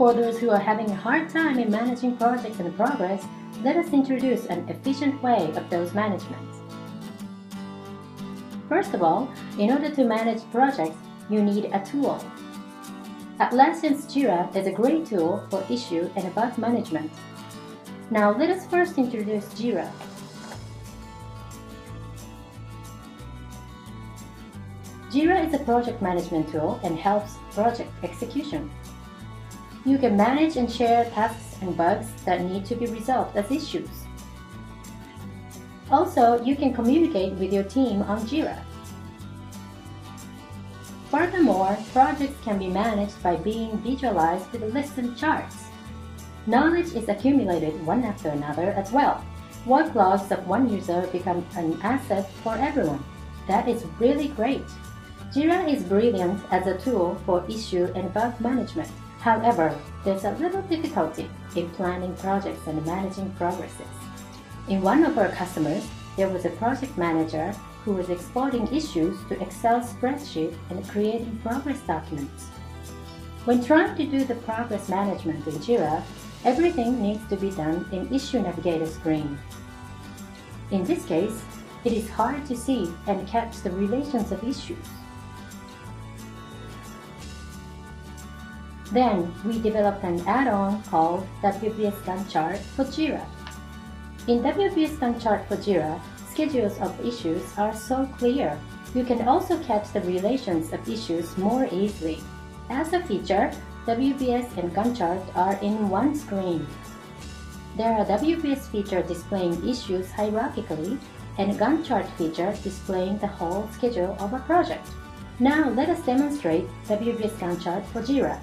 For those who are having a hard time in managing projects in progress, let us introduce an efficient way of those management. First of all, in order to manage projects, you need a tool. Atlassian's Jira is a great tool for issue and bug management. Now let us first introduce Jira. Jira is a project management tool and helps project execution. You can manage and share tasks and bugs that need to be resolved as issues. Also, you can communicate with your team on Jira. Furthermore, projects can be managed by being visualized with lists and charts. Knowledge is accumulated one after another as well. Work logs of one user become an asset for everyone. That is really great. Jira is brilliant as a tool for issue and bug management. However, there's a little difficulty in planning projects and managing progresses. In one of our customers, there was a project manager who was exporting issues to Excel spreadsheet and creating progress documents. When trying to do the progress management in Jira, everything needs to be done in Issue Navigator screen. In this case, it is hard to see and catch the relations of issues. Then we developed an add-on called WBS Gantt chart for Jira. In WBS Gantt chart for Jira, schedules of issues are so clear. You can also catch the relations of issues more easily. As a feature, WBS and Gantt chart are in one screen. There are WBS feature displaying issues hierarchically and Gantt chart feature displaying the whole schedule of a project. Now let us demonstrate WBS Gantt chart for Jira.